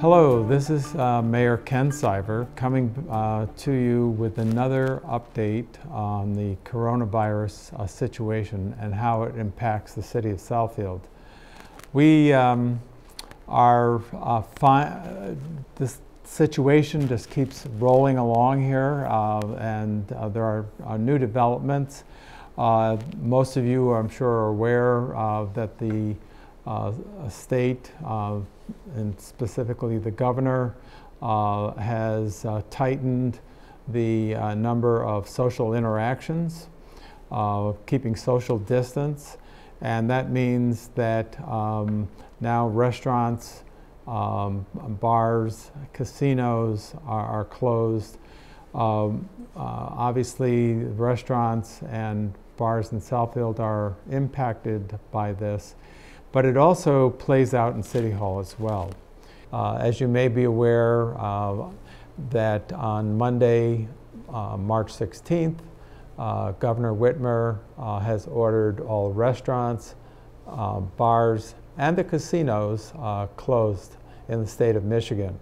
Hello, this is uh, Mayor Ken Siver coming uh, to you with another update on the coronavirus uh, situation and how it impacts the city of Southfield. We um, are, uh, uh, this situation just keeps rolling along here uh, and there are new developments. most of you, I'm sure, are aware that the state and specifically the governor, uh, has uh, tightened the uh, number of social interactions, uh, keeping social distance, and that means that um, now restaurants, um, bars, casinos are, are closed. Um, uh, obviously, restaurants and bars in Southfield are impacted by this but it also plays out in City Hall as well. Uh, as you may be aware, uh, that on Monday, uh, March 16th, uh, Governor Whitmer uh, has ordered all restaurants, uh, bars, and the casinos closed in the state of Michigan.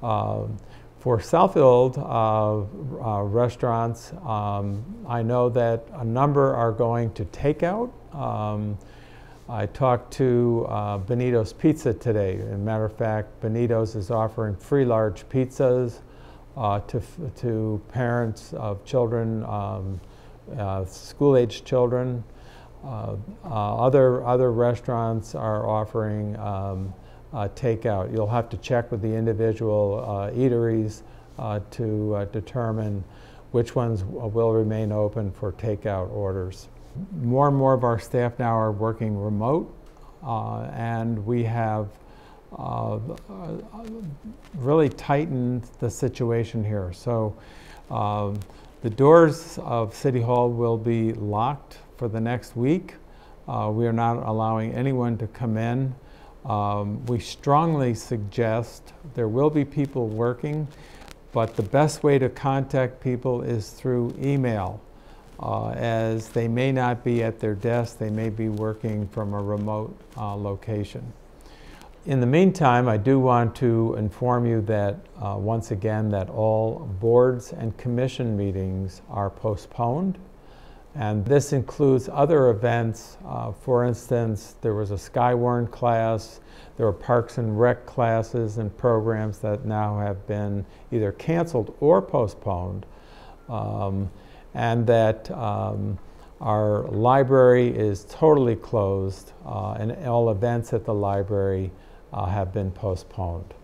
for Southfield restaurants, um, I know that a number are going to takeout. Um, I talked to uh, Benito's Pizza today. As a matter of fact, Benito's is offering free large pizzas uh, to, to parents of children, um, uh, school-age children. Uh, uh, other, other restaurants are offering um, uh, takeout. You'll have to check with the individual eateries to determine which ones will remain open for takeout orders more and more of our staff now are working remote, uh, and we have uh, really tightened the situation here. So uh, the doors of City Hall will be locked for the next week. Uh, we are not allowing anyone to come in. Um, we strongly suggest there will be people working, but the best way to contact people is through email uh, as they may not be at their desk, they may be working from a remote uh, location. In the meantime, I do want to inform you that, uh, once again, that all boards and commission meetings are postponed. And this includes other events. Uh, for instance, there was a Skywarn class, there were Parks and Rec classes and programs that now have been either canceled or postponed. Um, and that um, our library is totally closed uh, and all events at the library uh, have been postponed.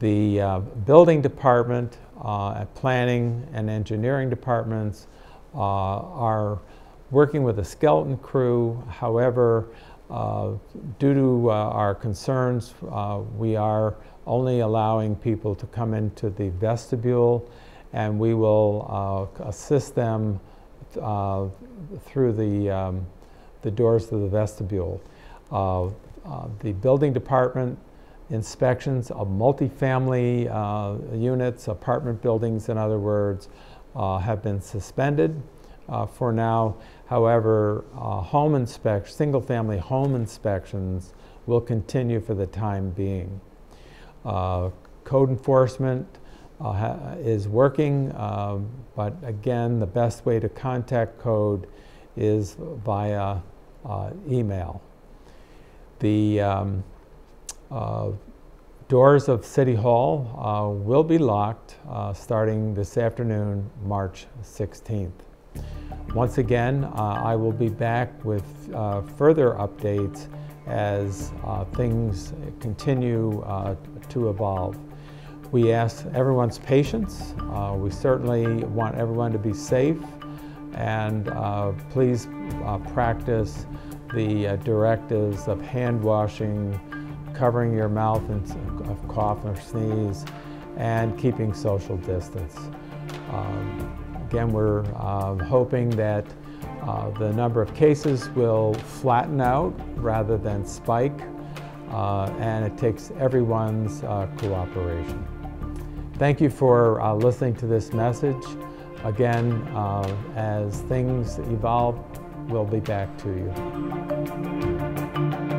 The uh, building department, uh, planning and engineering departments uh, are working with a skeleton crew. However, uh, due to our concerns, we are only allowing people to come into the vestibule and we will uh, assist them uh, through the, um, the doors to the vestibule. Uh, uh the building department inspections of multifamily uh, units, apartment buildings in other words, uh, have been suspended for now. However, home inspections, single family home inspections will continue for the time being. code enforcement uh, is working, um, but again, the best way to contact code is via uh, email. The um, uh, doors of City Hall uh, will be locked uh, starting this afternoon, March 16th. Once again, uh, I will be back with further updates as things continue to evolve. We ask everyone's patience. Uh, we certainly want everyone to be safe and uh, please uh, practice the uh, directives of hand washing, covering your mouth and of cough or sneeze, and keeping social distance. Um, again, we're um, hoping that uh, the number of cases will flatten out rather than spike, uh, and it takes everyone's cooperation. Thank you for uh, listening to this message. Again, uh, as things evolve, we'll be back to you.